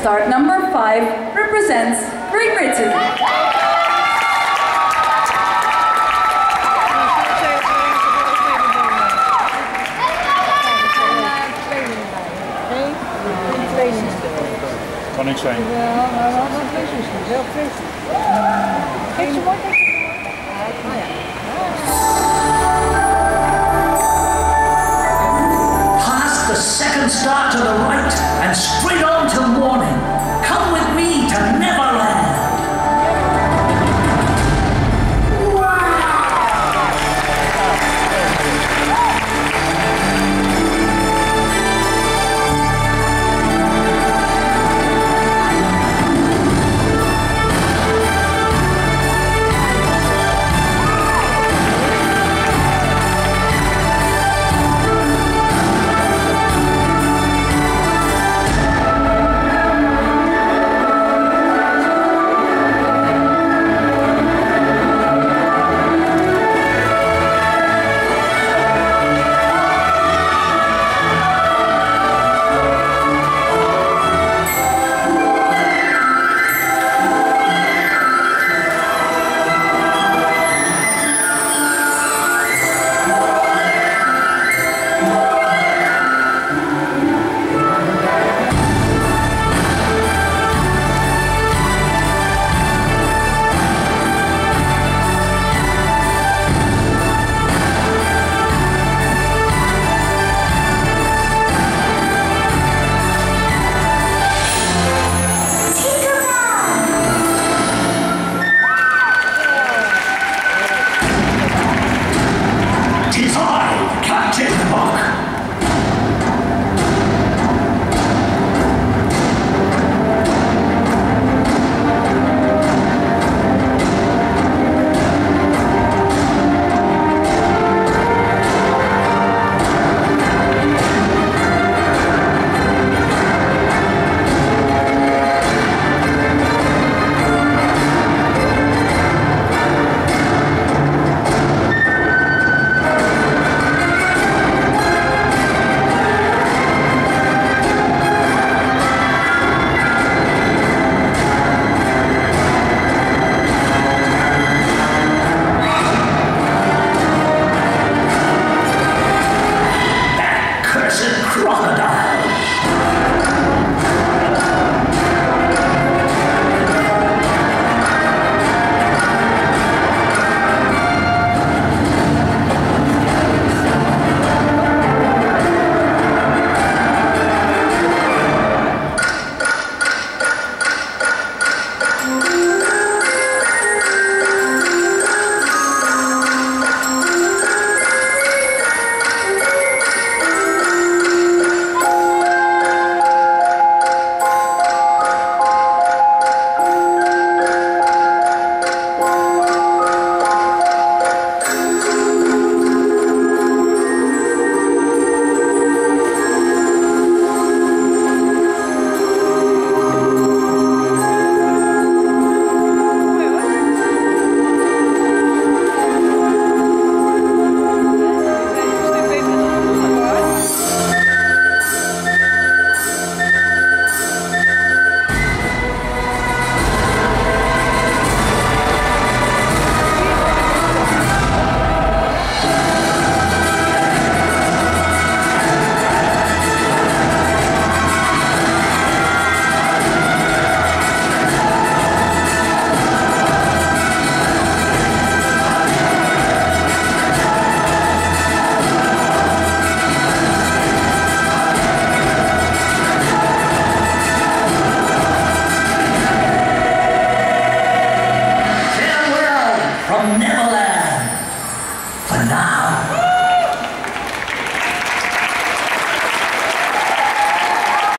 Start number five represents Great Britain. kan zijn. Ja, maar dat is heel fris. Kijk, ze mooi.